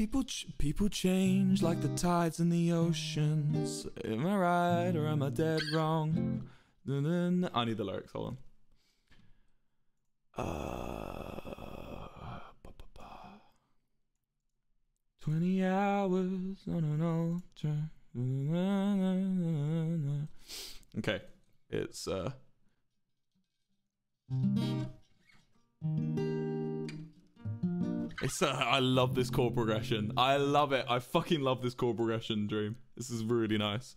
People, ch- people change like the tides in the oceans. Am I right or am I dead wrong? I need the lyrics. Hold on. Uh. Twenty hours on an train. Okay, it's uh. It's uh, I love this chord progression. I love it. I fucking love this chord progression, Dream. This is really nice.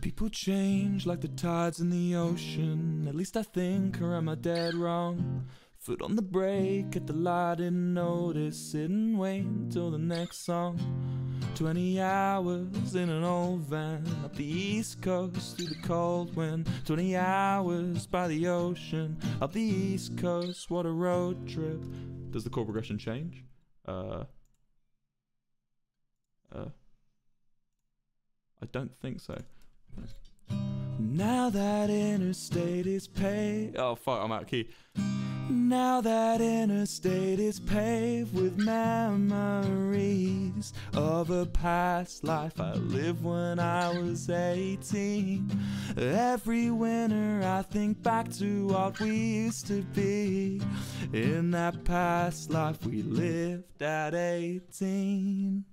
People change like the tides in the ocean. At least I think, or am I dead wrong? Foot on the brake at the light, didn't notice. Sit and wait until the next song. 20 hours in an old van up the east coast through the cold wind. 20 hours by the ocean up the east coast. What a road trip. Does the chord progression change? Uh. Uh. I don't think so. Now that interstate is paved. Oh fuck, I'm out of key. Now that interstate is paved with memories of a past life I lived when I was 18. Every winter I think back to what we used to be. In that past life we lived at 18.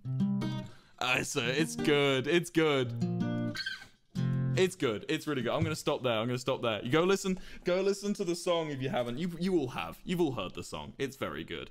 I say it's good. It's good. It's good. It's really good. I'm gonna stop there. I'm gonna stop there. You go listen. Go listen to the song if you haven't. You you all have. You've all heard the song. It's very good.